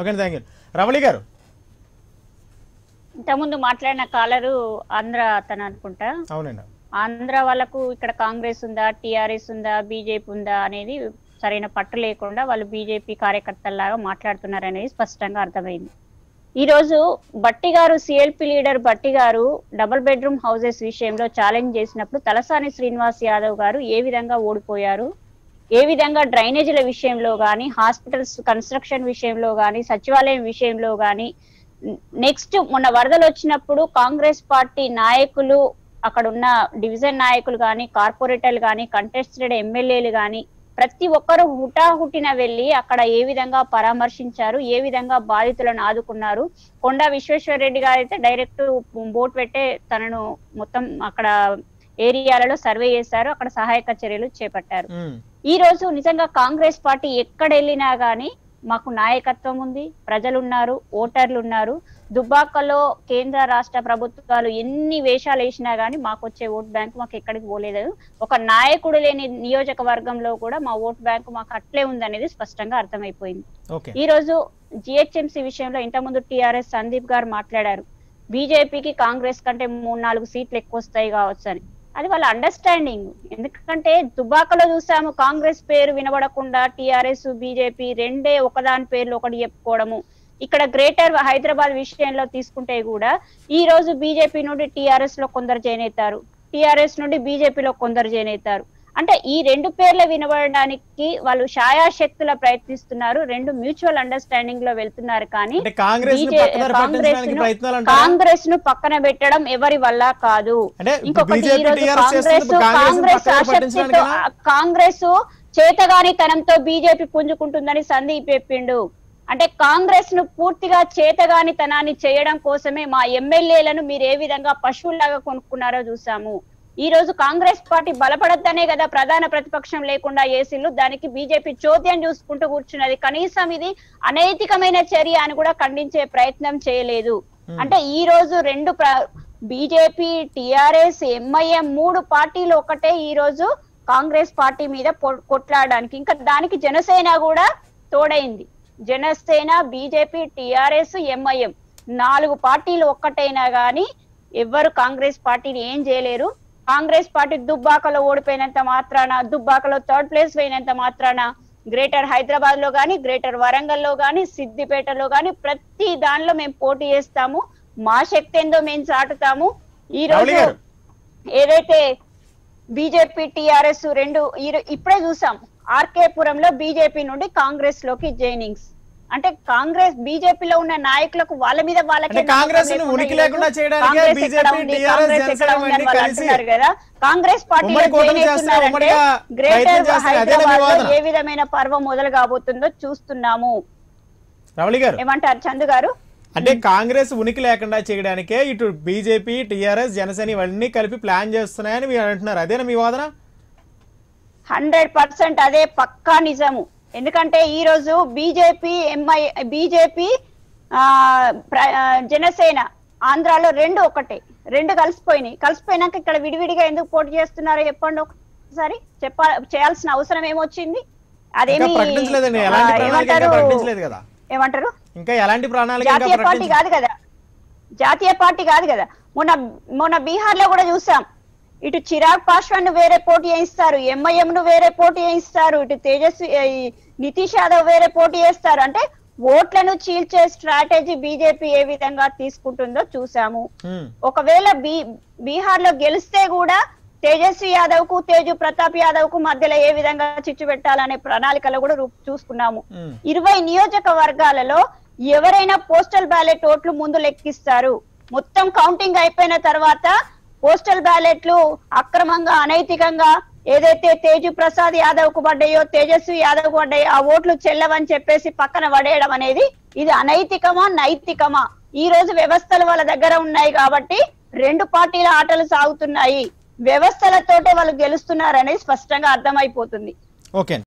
Okay thank you రమణి గారు. ఇంతకుముందు మాట్లాడిన కాలరు ఆంధ్ర అతను అనుకుంటా. అవునండి. ఆంధ్ర వాళ్ళకు ఇక్కడ కాంగ్రెస్ ఉందా టిఆర్ఎస్ ఉందా బీజేపీ ఉందా అనేది సరైన పట్టు లేకుండా వాళ్ళు బీజేపీ కార్యకర్తల్లాగా మాట్లాడుతున్నారు అనేది స్పష్టంగా అర్థమైంది. ఈ రోజు బట్టి గారు సిఎల్పి లీడర్ బట్టి గారు డబుల్ బెడ్రూమ్ హౌసెస్ విషయంలో ఛాలెంజ్ చేసినప్పుడు తలసాని శ్రీనివాస్ యాదవ్ గారు ఏ విధంగా ఓడిపోయారు? ఏ విధంగా డ్రైనేజీల విషయంలో కానీ హాస్పిటల్స్ కన్స్ట్రక్షన్ విషయంలో కానీ సచివాలయం విషయంలో కానీ నెక్స్ట్ మొన్న వరదలు వచ్చినప్పుడు కాంగ్రెస్ పార్టీ నాయకులు అక్కడ ఉన్న డివిజన్ నాయకులు కానీ కార్పొరేటర్లు కానీ కంటెస్టెడ్ ఎమ్మెల్యేలు కానీ ప్రతి ఒక్కరు హుటాహుటిన వెళ్ళి అక్కడ ఏ విధంగా పరామర్శించారు ఏ విధంగా బాధితులను ఆదుకున్నారు. కొండా విశ్వేశ్వర రెడ్డి గారు అయితే డైరెక్ట్ బోట్ పెట్టే తనను మొత్తం అక్కడ ఏరియాలలో సర్వే చేశారు. అక్కడ సహాయక చర్యలు చేపట్టారు. ఈ రోజు నిజంగా కాంగ్రెస్ పార్టీ ఎక్కడ వెళ్ళినా గానీ మాకు నాయకత్వం ఉంది ప్రజలు ఉన్నారు ఓటర్లు ఉన్నారు దుబ్బాకలో కేంద్ర రాష్ట్ర ప్రభుత్వాలు ఎన్ని వేషాలు వేసినా గానీ మాకు వచ్చే ఓట్ బ్యాంక్ మాకు ఎక్కడికి పోలేదు. ఒక నాయకుడు లేని నియోజకవర్గంలో కూడా మా ఓట్ బ్యాంక్ మాకు అట్లే ఉందనేది స్పష్టంగా అర్థమైపోయింది. ఈ రోజు జిహెచ్ఎంసీ విషయంలో ఇంతకుముందు టిఆర్ఎస్ సందీప్ గారు మాట్లాడారు. బీజేపీకి కాంగ్రెస్ కంటే మూడు నాలుగు సీట్లు ఎక్కువ వస్తాయి కావచ్చు అని అది వాళ్ళ అండర్స్టాండింగ్ ఎందుకంటే దుబాకలో చూసాము కాంగ్రెస్ పేరు వినబడకుండా టిఆర్ఎస్ బీజేపీ రెండే ఒకదాని పేర్లు ఒకటి చెప్పుకోవడము. ఇక్కడ గ్రేటర్ హైదరాబాద్ విషయంలో తీసుకుంటే కూడా ఈ రోజు బీజేపీ నుండి టిఆర్ఎస్లో కొందరు చేనేతారు. అవుతారు టిఆర్ఎస్ నుండి బీజేపీలో కొందరు చేనేతారు. అవుతారు అంటే ఈ రెండు పేర్లు వినబడడానికి వాళ్ళు ఛాయాశక్తుల ప్రయత్నిస్తున్నారు. రెండు మ్యూచువల్ అండర్స్టాండింగ్లో వెళ్తున్నారు కానీ కాంగ్రెస్ని పక్కన పెట్టడం ఎవరి వల్ల కాదు. ఇంకొకటి కాంగ్రెస్ కాంగ్రెస్ కాంగ్రెస్ కాంగ్రెస్ చేతగానితనంతో బీజేపీ పుంజుకుంటుందని సందీప్ చెప్పిండు. అంటే కాంగ్రెస్ను పూర్తిగా చేతగానితనాన్ని చేయడం కోసమే మా ఎమ్మెల్యేలను మీరు ఏ విధంగా పశువుల్లాగా కొనుక్కున్నారో చూసాము. ఈ రోజు కాంగ్రెస్ పార్టీ బలపడద్దనే కదా ప్రధాన ప్రతిపక్షం లేకుండా ఏసీలు. దానికి బీజేపీ చోద్యం చూసుకుంటూ కూర్చున్నది. కనీసం ఇది అనైతికమైన చర్య అని కూడా ఖండించే ప్రయత్నం చేయలేదు. అంటే ఈ రోజు రెండు బీజేపీ టిఆర్ఎస్ ఎంఐఎం మూడు పార్టీలు ఒకటే ఈ రోజు కాంగ్రెస్ పార్టీ మీద కొట్లాడడానికి. ఇంకా దానికి జనసేన కూడా తోడైంది. జనసేన బీజేపీ టిఆర్ఎస్ ఎంఐఎం నాలుగు పార్టీలు ఒక్కటైనా గాని ఎవ్వరు కాంగ్రెస్ పార్టీని ఏం చేయలేరు. కాంగ్రెస్ పార్టీ దుబ్బాకలో ఓడిపోయినంత మాత్రాన దుబ్బాకలో థర్డ్ ప్లేస్ పోయినంత మాత్రాన గ్రేటర్ హైదరాబాద్లో గాని గ్రేటర్ వరంగల్లో గాని సిద్దిపేటలో గాని ప్రతి దానిలో మేము పోటీ చేస్తాము. మా శక్తి ఏందో మేము చాటుతాము. ఈ రోజు. ఏదైతే బీజేపీ టిఆర్ఎస్ రెండు ఇప్పుడే చూసాం. ఆర్కే పురంలో బీజేపీ నుండి కాంగ్రెస్లోకి జైనింగ్స్ అంటే కాంగ్రెస్ బీజేపీలో ఉన్న నాయకులకు వాళ్ళ మీద వాళ్ళకి కాంగ్రెస్ ఉనికి లేకుండా చేయడానికే కదా. Congress party greater Hyderabad? ఏ విధమైన పర్వం మొదలు కాబోతుందో చూస్తున్నాము. ఏమంటారు చందు గారు? అంటే కాంగ్రెస్ ఉనికి లేకుండా చేయడానికే ఇటు బీజేపీ టీఆర్ఎస్ జనసేన ఇవన్నీ కలిపి ప్లాన్ చేస్తున్నాయని మీరు అంటున్నారు. అదేనా మీ వాదన హండ్రెడ్ పర్సెంట్ అదే పక్కా నిజము. ఎందుకంటే ఈ రోజు బీజేపీ ఎంఐ బీజేపీ జనసేన ఆంధ్రాలో రెండు ఒకటే రెండు కలిసిపోయినాయి. కలిసిపోయినాక ఇక్కడ విడివిడిగా ఎందుకు పోటీ చేస్తున్నారో చెప్పండి ఒకసారి. చెప్ప చేయాల్సిన అవసరం ఏమొచ్చింది? అదేమి ఏమంటారు? ఇంకా ఎలాంటి జాతీయ పార్టీ కాదు కదా. జాతీయ పార్టీ కాదు కదా. మొన్న మొన్న బీహార్లో కూడా చూసాం. ఇటు చిరాగ్ పాస్వాన్ను వేరే పోటీ చేయిస్తారు ఎంఐఎం ను వేరే పోటీ చేయిస్తారు ఇటు తేజస్వి నితీష్ యాదవ్ వేరే పోటీ చేస్తారు అంటే ఓట్లను చీల్చే స్ట్రాటజీ బీజేపీ ఏ విధంగా తీసుకుంటుందో చూసాము. ఒకవేళ బీ బీహార్లో గెలిస్తే కూడా తేజస్వి యాదవ్కు తేజు ప్రతాప్ యాదవ్కు మధ్యలో ఏ విధంగా చిచ్చు పెట్టాలనే ప్రణాళికలో కూడా చూసుకున్నాము. ఇరవై నియోజకవర్గాలలో ఎవరైనా పోస్టల్ బ్యాలెట్ ఓట్లు ముందు లెక్కిస్తారు. మొత్తం కౌంటింగ్ అయిపోయిన తర్వాత పోస్టల్ బ్యాలెట్లు అక్రమంగా అనైతికంగా ఏదైతే తేజు ప్రసాద్ యాదవ్కు పడ్డాయో తేజస్వి యాదవ్కు పడ్డాయో ఆ ఓట్లు చెల్లవని చెప్పేసి పక్కన పడేయడం అనేది ఇది అనైతికమా నైతికమా? ఈ రోజు వ్యవస్థలు వాళ్ళ దగ్గర ఉన్నాయి కాబట్టి రెండు పార్టీల ఆటలు సాగుతున్నాయి. వ్యవస్థలతోటే వాళ్ళు గెలుస్తున్నారనేది స్పష్టంగా అర్థమైపోతుంది. ఓకే.